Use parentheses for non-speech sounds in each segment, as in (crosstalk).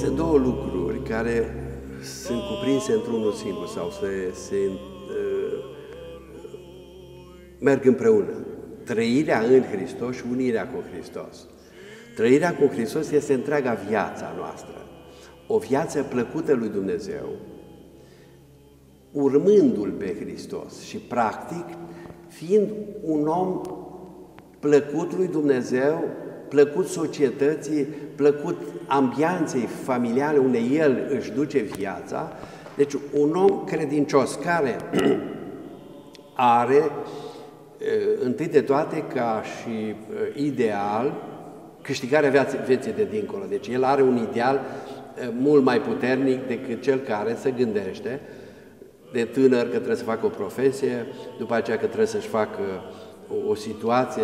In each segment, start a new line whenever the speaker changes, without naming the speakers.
Sunt două lucruri care sunt cuprinse într-unul singur sau se, se uh, merg împreună. Trăirea în Hristos și unirea cu Hristos. Trăirea cu Hristos este întreaga viața noastră. O viață plăcută lui Dumnezeu, urmându-L pe Hristos și practic fiind un om plăcut lui Dumnezeu, plăcut societății, plăcut ambianței familiale unde el își duce viața. Deci un om credincios care (clears throat) are întâi de toate ca și ideal câștigarea vieții de dincolo. Deci el are un ideal mult mai puternic decât cel care se gândește de tânăr că trebuie să facă o profesie, după aceea că trebuie să-și facă o, o situație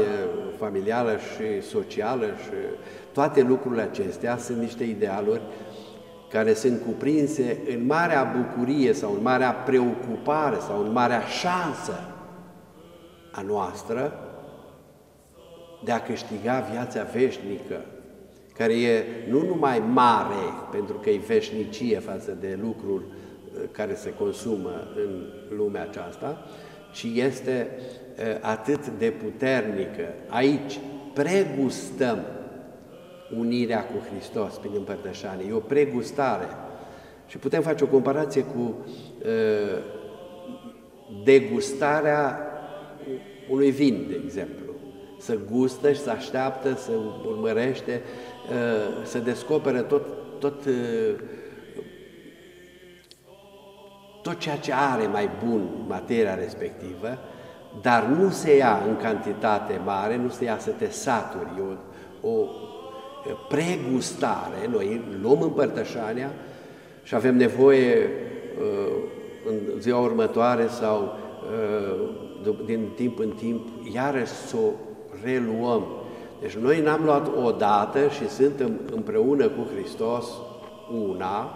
familială și socială și toate lucrurile acestea sunt niște idealuri care sunt cuprinse în marea bucurie sau în marea preocupare sau în marea șansă a noastră de a câștiga viața veșnică, care e nu numai mare, pentru că e veșnicie față de lucruri uh, care se consumă în lumea aceasta, ci este uh, atât de puternică. Aici pregustăm unirea cu Hristos prin împărtășanie. E o pregustare. Și putem face o comparație cu uh, degustarea unui vin, de exemplu. Să gustă și să așteaptă, să urmărește, uh, să descopere tot, tot, uh, tot ceea ce are mai bun materia respectivă, dar nu se ia în cantitate mare, nu se ia să te saturi, o, o pregustare, noi luăm împărtășania și avem nevoie uh, în ziua următoare sau din timp în timp, iarăși să o reluăm. Deci noi n-am luat odată și suntem împreună cu Hristos una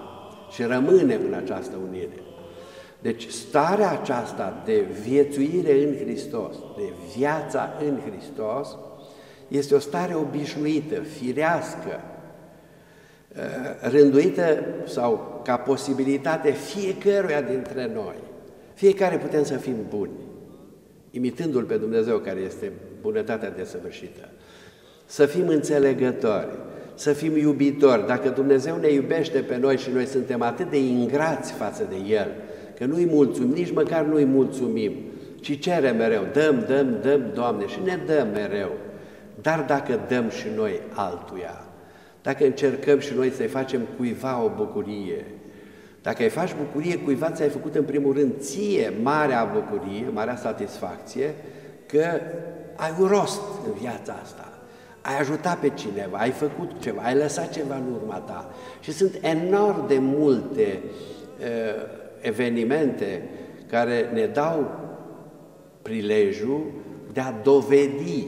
și rămânem în această unire. Deci starea aceasta de viețuire în Hristos, de viața în Hristos, este o stare obișnuită, firească, rânduită sau ca posibilitate fiecăruia dintre noi. Fiecare putem să fim buni imitându-L pe Dumnezeu care este bunătatea desăvârșită. Să fim înțelegători, să fim iubitori. Dacă Dumnezeu ne iubește pe noi și noi suntem atât de ingrați față de El, că nu-i mulțumim, nici măcar nu-i mulțumim, ci cerem mereu, dăm, dăm, dăm, Doamne, și ne dăm mereu. Dar dacă dăm și noi altuia, dacă încercăm și noi să-i facem cuiva o bucurie, dacă îi faci bucurie cuiva, ți-ai făcut în primul rând ție marea bucurie, marea satisfacție, că ai un rost în viața asta. Ai ajutat pe cineva, ai făcut ceva, ai lăsat ceva în urma ta. Și sunt enorm de multe uh, evenimente care ne dau prilejul de a dovedi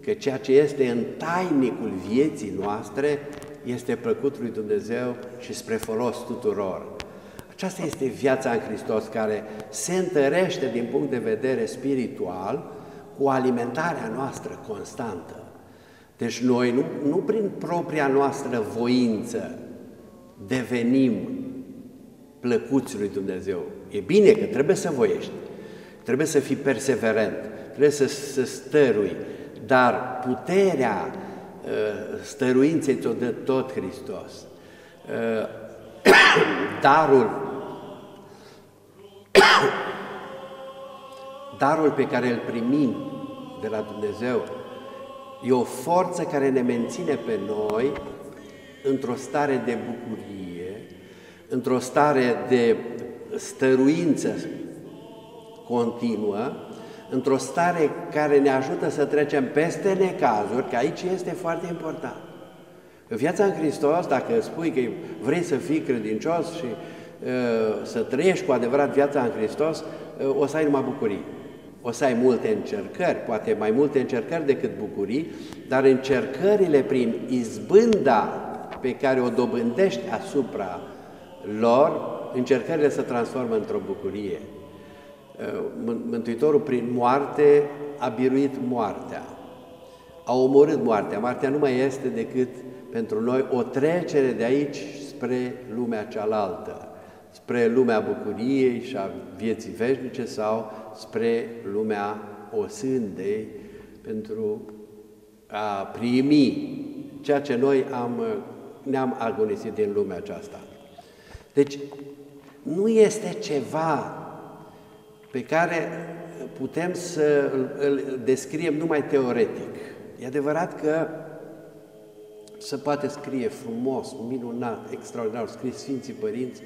că ceea ce este în tainicul vieții noastre este plăcut lui Dumnezeu și spre folos tuturor. Aceasta este viața în Hristos care se întărește din punct de vedere spiritual cu alimentarea noastră constantă. Deci noi nu, nu prin propria noastră voință devenim plăcuți lui Dumnezeu. E bine că trebuie să voiești, trebuie să fii perseverent, trebuie să, să stărui, dar puterea uh, stăruinței ți-o dă tot Hristos. Uh, (coughs) darul (coughs) Darul pe care îl primim de la Dumnezeu e o forță care ne menține pe noi într-o stare de bucurie, într-o stare de stăruință continuă, într-o stare care ne ajută să trecem peste necazuri, că aici este foarte important. Viața în Hristos, dacă spui că vrei să fii credincios și uh, să trăiești cu adevărat viața în Hristos, uh, o să ai numai bucurii. O să ai multe încercări, poate mai multe încercări decât bucurii, dar încercările prin izbânda pe care o dobândești asupra lor, încercările se transformă într-o bucurie. Uh, Mântuitorul prin moarte a biruit moartea. a omorât moartea. Moartea nu mai este decât pentru noi o trecere de aici spre lumea cealaltă, spre lumea bucuriei și a vieții veșnice sau spre lumea osândei pentru a primi ceea ce noi am, ne-am agonisit din lumea aceasta. Deci, nu este ceva pe care putem să îl descriem numai teoretic. E adevărat că se poate scrie frumos, minunat, extraordinar, scris Sfinții Părinți,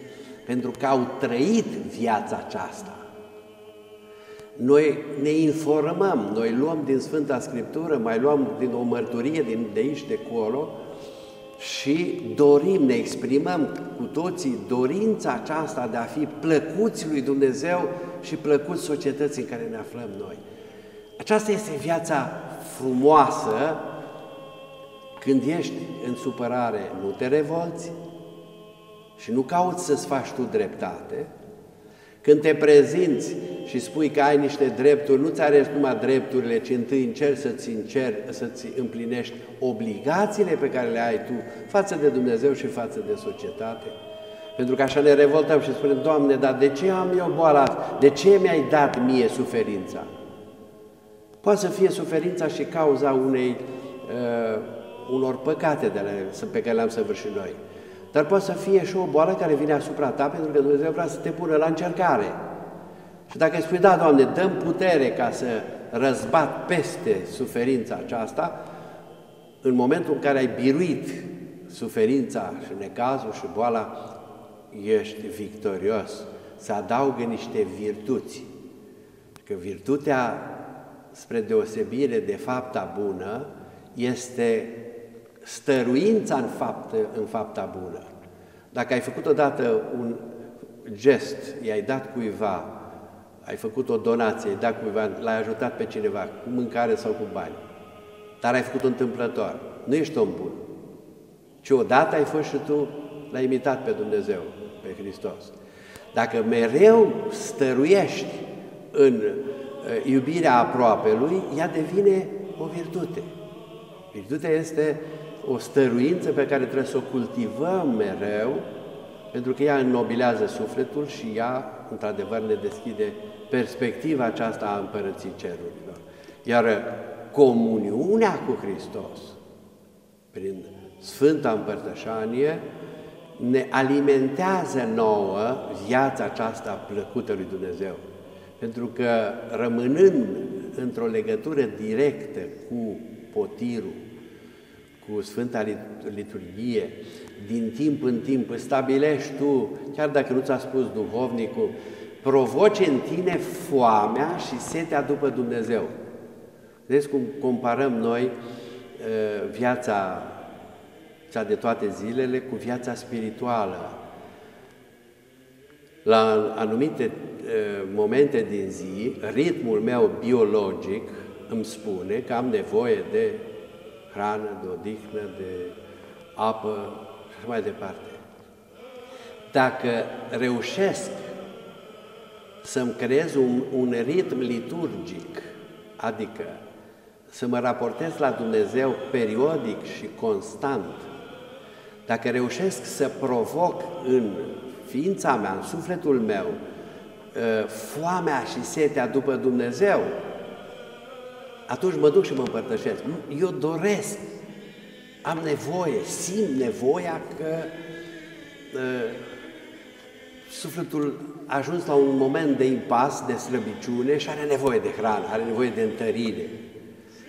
pentru că au trăit viața aceasta. Noi ne informăm, noi luăm din Sfânta Scriptură, mai luăm din o mărturie din de aici, de acolo și dorim, ne exprimăm cu toții dorința aceasta de a fi plăcuți lui Dumnezeu și plăcuți societății în care ne aflăm noi. Aceasta este viața frumoasă când ești în supărare, nu te revolți și nu cauți să-ți faci tu dreptate, când te prezinți și spui că ai niște drepturi, nu-ți arăți numai drepturile, ci întâi încerci să-ți, încer, să-ți împlinești obligațiile pe care le ai tu față de Dumnezeu și față de societate. Pentru că așa ne revoltăm și spunem, Doamne, dar de ce am eu boala asta? De ce mi-ai dat mie suferința? Poate să fie suferința și cauza unei, uh, unor păcate de ale, pe care le-am săvârșit noi. Dar poate să fie și o boală care vine asupra ta pentru că Dumnezeu vrea să te pună la încercare. Și dacă îi spui, da, Doamne, dăm putere ca să răzbat peste suferința aceasta, în momentul în care ai biruit suferința și necazul și boala, ești victorios. Se adaugă niște virtuți. Că virtutea, spre deosebire de fapta bună, este stăruința în, fapt, în fapta bună. Dacă ai făcut odată un gest, i-ai dat cuiva, ai făcut o donație, ai dat cuiva, l-ai ajutat pe cineva, cu mâncare sau cu bani, dar ai făcut întâmplător, nu ești om bun, ci odată ai fost și tu, l-ai imitat pe Dumnezeu, pe Hristos. Dacă mereu stăruiești în uh, iubirea aproapelui, ea devine o virtute. Virtutea este o stăruință pe care trebuie să o cultivăm mereu, pentru că ea înnobilează sufletul și ea, într-adevăr, ne deschide perspectiva aceasta a împărății cerurilor. Iar comuniunea cu Hristos, prin Sfânta Împărtășanie, ne alimentează nouă viața aceasta plăcută lui Dumnezeu. Pentru că rămânând într-o legătură directă cu potirul, cu Sfânta Liturghie, din timp în timp stabilești tu, chiar dacă nu ți-a spus duhovnicul, provoce în tine foamea și setea după Dumnezeu. Vedeți cum comparăm noi uh, viața cea de toate zilele cu viața spirituală. La anumite uh, momente din zi, ritmul meu biologic îmi spune că am nevoie de hrană, de odihnă, de apă și așa mai departe. Dacă reușesc să-mi creez un, un ritm liturgic, adică să mă raportez la Dumnezeu periodic și constant, dacă reușesc să provoc în ființa mea, în sufletul meu, ă, foamea și setea după Dumnezeu, atunci mă duc și mă împărtășesc. Eu doresc, am nevoie, simt nevoia că uh, sufletul a ajuns la un moment de impas, de slăbiciune și are nevoie de hrană, are nevoie de întărire.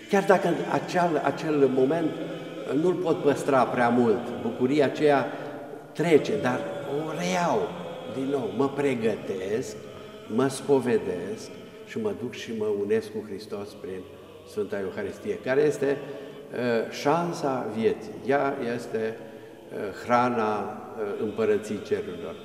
Chiar dacă acel, acel moment nu-l pot păstra prea mult, bucuria aceea trece, dar o reiau din nou, mă pregătesc, mă spovedesc și mă duc și mă unesc cu Hristos prin Sfânta Euharistie, care este uh, șansa vieții. Ea este uh, hrana uh, împărății cerurilor.